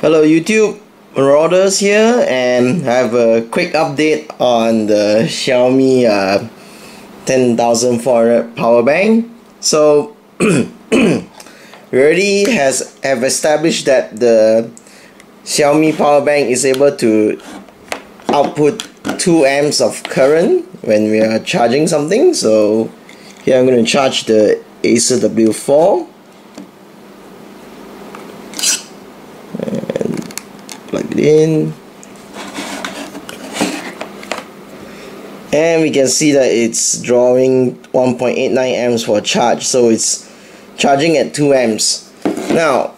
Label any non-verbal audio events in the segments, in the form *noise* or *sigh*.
Hello YouTube, Marauders here and I have a quick update on the Xiaomi uh, 10400 power bank. So *clears throat* we already has have established that the Xiaomi power bank is able to output 2 amps of current when we are charging something. So here I'm going to charge the Acer W4 it in. And we can see that it's drawing 1.89 amps for charge so it's charging at 2 amps. Now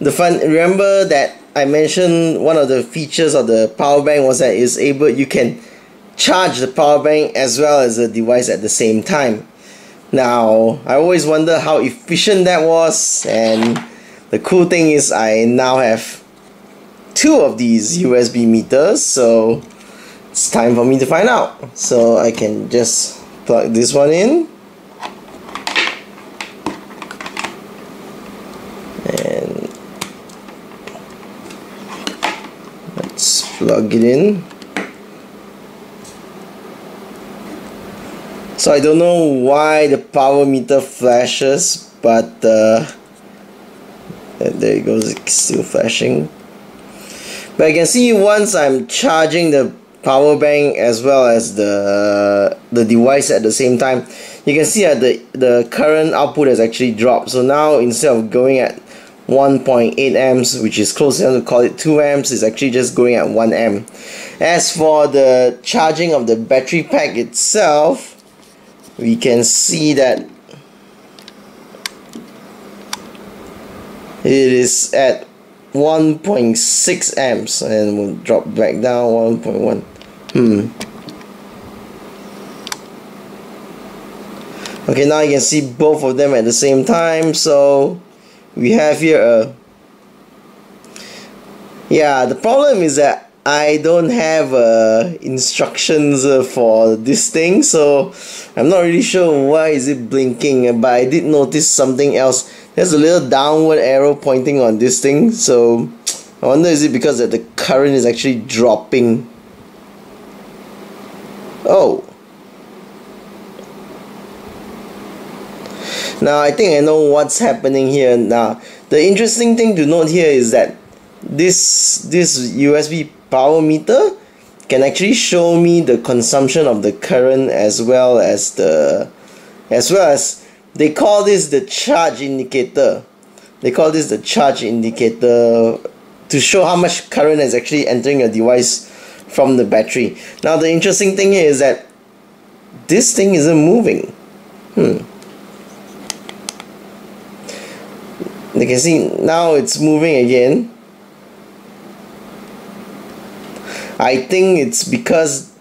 the fun remember that I mentioned one of the features of the power bank was that it's able you can charge the power bank as well as the device at the same time. Now I always wonder how efficient that was and the cool thing is I now have two of these USB meters so it's time for me to find out. So I can just plug this one in. And let's plug it in. So I don't know why the power meter flashes but uh, there it goes it's still flashing but you can see once I'm charging the power bank as well as the the device at the same time you can see that the the current output has actually dropped. So now instead of going at 1.8 amps which is close enough to call it 2 amps is actually just going at 1 amp. As for the charging of the battery pack itself we can see that it is at 1.6 amps and we'll drop back down 1.1 hmm. Okay now you can see both of them at the same time so we have here a yeah the problem is that I don't have uh, instructions uh, for this thing so I'm not really sure why is it blinking but I did notice something else there's a little downward arrow pointing on this thing so I wonder is it because that the current is actually dropping? Oh. Now I think I know what's happening here. Now the interesting thing to note here is that this this USB power meter can actually show me the consumption of the current as well as the as well as they call this the charge indicator. They call this the charge indicator to show how much current is actually entering a device from the battery. Now the interesting thing is that this thing isn't moving. Hmm. You can see now it's moving again. I think it's because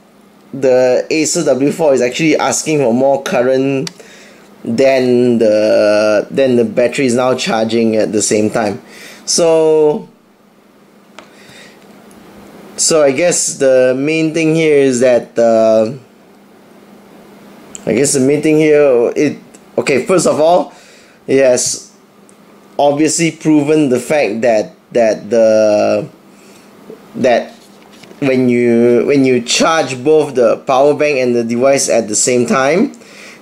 the Acer W4 is actually asking for more current then the then the battery is now charging at the same time. So so I guess the main thing here is that uh, I guess the main thing here it okay first of all it has obviously proven the fact that that the that when you when you charge both the power bank and the device at the same time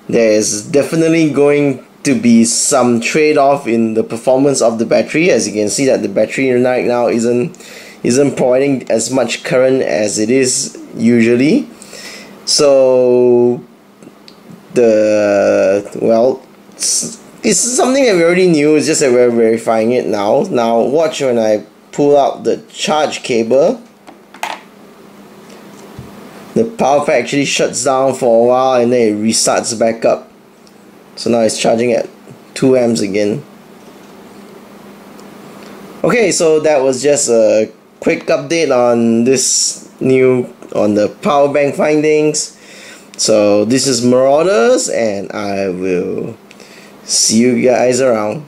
there's definitely going to be some trade-off in the performance of the battery as you can see that the battery right now isn't isn't providing as much current as it is usually. So the well it's, it's something that we already knew it's just that we're verifying it now. Now watch when I pull out the charge cable the power pack actually shuts down for a while and then it restarts back up. So now it's charging at 2 amps again. Okay so that was just a quick update on this new on the power bank findings. So this is Marauders and I will see you guys around